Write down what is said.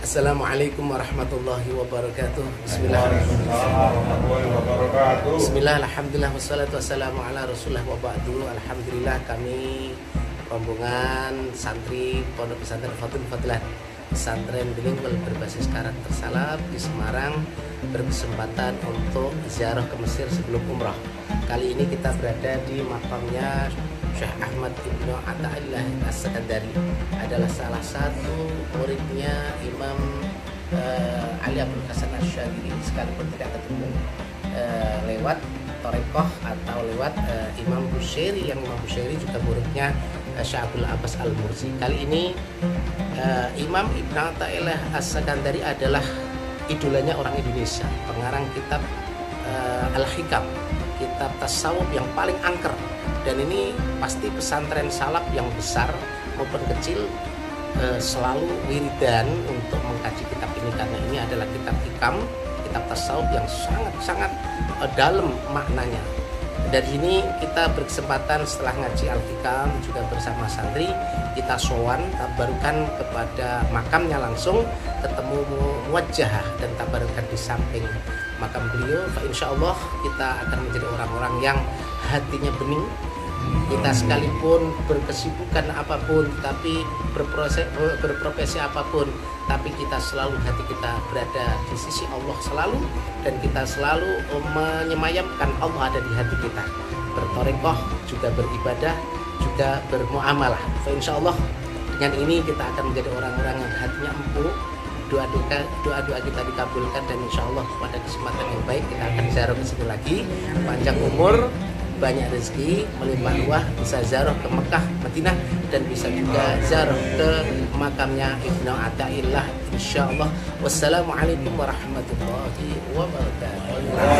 Assalamualaikum warahmatullahi wabarakatuh. Bismillahirrahmanirrahim. Bismillah, alhamdulillah, wassalatu wassalamu ala rasulullah wa ba'du Alhamdulillah kami rombongan santri Pondok Pesantren Fatul Fadlan Pesantren bilingual berbasis karakter salaf di Semarang berkesempatan untuk ziarah ke Mesir sebelum umrah Kali ini kita berada di makamnya Syekh Ahmad Ibnu Atta'illah As-Sakandari adalah salah satu muridnya Imam eh, Ali Abdul Hasan Asyadili sekalipun tidak ketemu eh, lewat Torekoh atau lewat eh, Imam Busiri yang Imam Busiri juga muridnya Syekh Abdul Abbas Al-Mursi. Kali ini eh, Imam Ibn Atta'illah As-Sakandari adalah idolanya orang Indonesia. Pengarang kitab eh, Al-Hikam kitab tasawuf yang paling angker. Dan ini pasti pesantren salaf yang besar maupun kecil eh, selalu wiridan untuk mengkaji kitab ini. Karena ini adalah kitab hikam kitab tasawuf yang sangat-sangat eh, dalam maknanya dari ini kita berkesempatan setelah ngaji al-hikam juga bersama santri kita sowan tabarukan kepada makamnya langsung ketemu wajah dan tabarukan di samping makam beliau. Insya Allah kita akan menjadi orang-orang yang hatinya bening kita sekalipun berkesibukan apa pun tapi berproses berprofesi apa pun tapi kita selalu hati kita berada di sisi Allah selalu dan kita selalu menyemayamkan Allah ada di hati kita. Bertorekoh juga beribadah juga bermuamalah. So, insya Allah dengan ini kita akan menjadi orang-orang yang hatinya empuk. Doa doa doa doa kita dikabulkan dan insya Allah pada kesempatan yang baik kita akan sini lagi. Panjang umur banyak rezeki melimpah ruah bisa ziarah ke Mekah Madinah dan bisa juga ziarah ke makamnya Ibnu Athaillah insyaallah wassalamualaikum warahmatullahi wabarakatuh